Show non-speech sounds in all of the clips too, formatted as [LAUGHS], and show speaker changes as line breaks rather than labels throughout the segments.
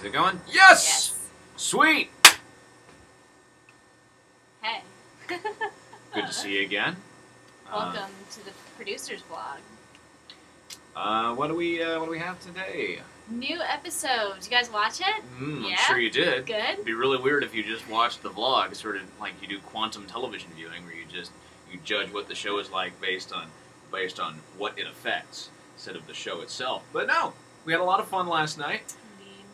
Is it going? Yes!
Yes.
Sweet!
Hey. [LAUGHS]
Good to see you again. Uh,
Welcome to the producer's vlog.
Uh, what do we uh, what do we have today?
New episode. Did you guys watch it?
Mm, I'm
Yeah?
sure you did.
Good.
It'd be really weird if you just watched the vlog, sort of like you do quantum television viewing, where you just you judge what the show is like based on based on what it affects instead of the show itself. But no, we had a lot of fun last night.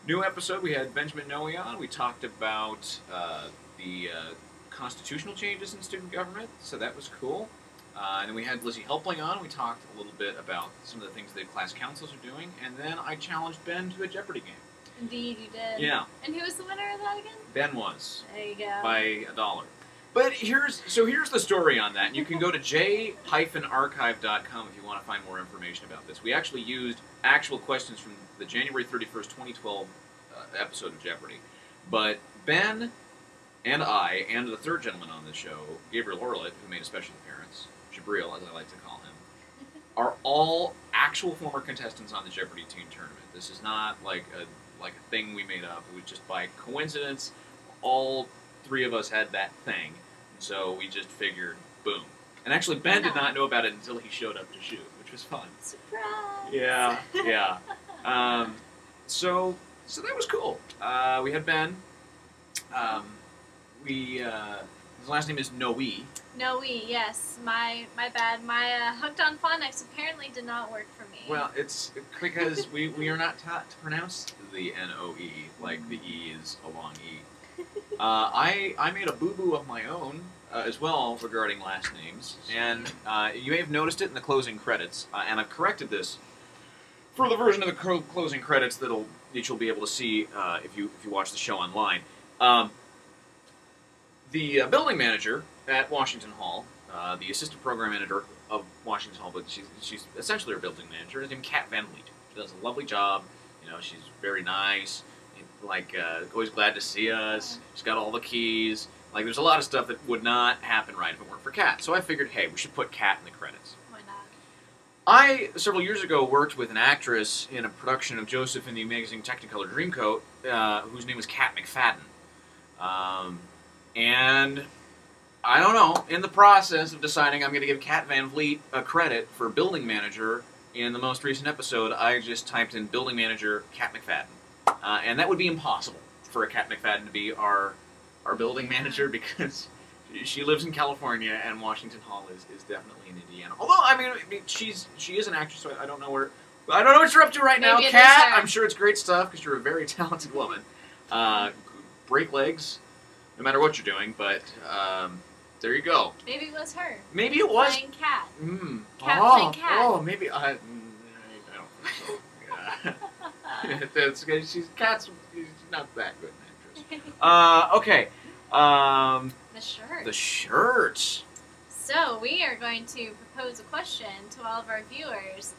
New episode. We had Benjamin Noe on. We talked about uh, the uh, constitutional changes in student government, so that was cool. Uh, and then we had Lizzie Helpling on. We talked a little bit about some of the things that class councils are doing, and then I challenged Ben to a Jeopardy game.
Indeed, you did.
Yeah,
And who was the winner of that again?
Ben was
There you go.
by a dollar. But here's so here's the story on that. And you can go to j-archive.com if you want to find more information about this. We actually used actual questions from the January 31st, 2012 uh, episode of Jeopardy. But Ben and I and the third gentleman on the show, Gabriel Orlet, who made a special appearance, Jabril as I like to call him, [LAUGHS] are all actual former contestants on the Jeopardy Teen Tournament. This is not like a like a thing we made up. It was just by coincidence. All three of us had that thing, so we just figured, boom. And actually, Ben did not know about it until he showed up to shoot, which was fun.
Surprise.
Yeah, [LAUGHS] yeah. Um, so, so that was cool. Uh, we had Ben. Um, we uh, his last name is Noe.
Noe. Yes. My my bad. My uh, hooked on phonics apparently did not work for me.
Well, it's because [LAUGHS] we, we are not taught to pronounce the N O E like the E is a long E. [LAUGHS] Uh, I I made a boo boo of my own uh, as well regarding last names, and uh, you may have noticed it in the closing credits, uh, and I've corrected this for the version of the clo- closing credits that'll that you'll be able to see uh, if you if you watch the show online. Um, the uh, building manager at Washington Hall, the assistant program manager of Washington Hall, but she's, she's essentially our building manager. Her named Kat Van Vliet. She does a lovely job. You know, she's very nice. Like, uh, always glad to see us. She's got all the keys. Like, there's a lot of stuff that would not happen right if it weren't for Kat. So I figured, hey, we should put Kat in the credits.
Why not?
I several years ago worked with an actress in a production of Joseph and the Amazing Technicolor Dreamcoat, uh, whose name was Kat McFadden. Um, and I don't know. In the process of deciding I'm going to give Kat Van Vliet a credit for building manager in the most recent episode, I just typed in building manager Kat McFadden, uh, and that would be impossible for a Kat McFadden to be our our building manager [LAUGHS] because she lives in California and Washington Hall is, is definitely in Indiana. Although I mean, she's she is an actress, so I don't know where I don't know what you're up to right now,
Maybe is
Kat. I'm sure it's great stuff because you're a very [LAUGHS] talented woman. Uh, break legs, no matter what you're doing. But um, there you go.
Maybe it was her.
Maybe it was.
Playing cat.
Mm.
Cat
oh,
playing cat.
oh, maybe I. mm, I don't think so. Yeah. [LAUGHS] That's good. She's cat's. She's not that good an actress. [LAUGHS] Uh, okay. Um,
the shirt.
the shirt.
So we are going to propose a question to all of our viewers.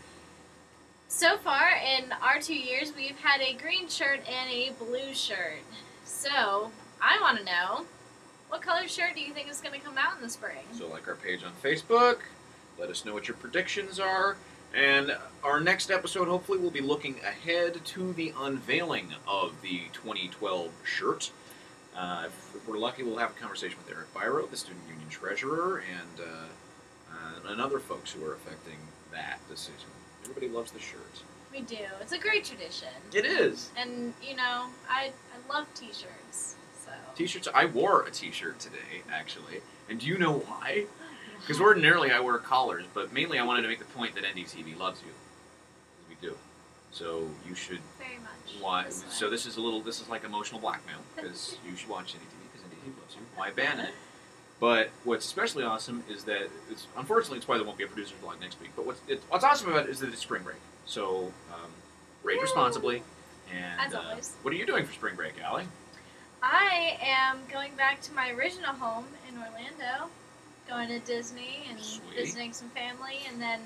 So far, in our two years, we've had a green shirt and a blue shirt. So I want to know, what color shirt do you think is going to come out in the spring?
So, like our page on Facebook. Let us know what your predictions are. And our next episode, hopefully, we'll be looking ahead to the unveiling of the 2012 shirt. Uh, if we're lucky, we'll have a conversation with Eric Byro, the student union treasurer, and, uh, uh, and other folks who are affecting that decision. Everybody loves the shirt.
We do. It's a great tradition.
It is.
And, you know, I, I love t shirts. So.
T-shirts. I wore a T-shirt today, actually, and do you know why? Because ordinarily I wear collars, but mainly I wanted to make the point that NDTV loves you, we do. So you should
Very much.
watch.
This.
So this is a little. This is like emotional blackmail because you should watch NDTV because NDTV loves you. Why ban it? But what's especially awesome is that it's unfortunately it's why there won't be a producer's vlog next week. But what's it, what's awesome about it is that it's spring break. So um, rate
Yay.
responsibly. And
As
uh,
always.
what are you doing for spring break, Allie?
I am going back to my original home in Orlando, going to Disney and
Sweet.
visiting some family, and then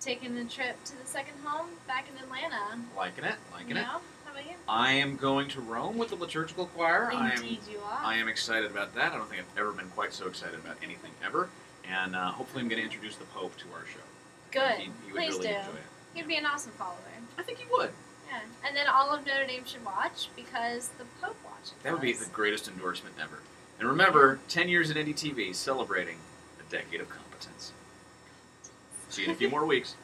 taking the trip to the second home back in Atlanta.
Liking it, liking
you
it.
know? How about you?
I am going to Rome with the liturgical choir. I am
Indeed, you are.
I am excited about that. I don't think I've ever been quite so excited about anything ever. And uh, hopefully, I'm going to introduce the Pope to our show.
Good.
He, he would
Please
really
do.
enjoy it.
You'd be an awesome follower.
I think he would.
Yeah, and then all of Notre Dame should watch because the Pope watches.
That would be the greatest endorsement ever. And remember, 10 years at NDTV celebrating a decade of competence. See you in a few more weeks.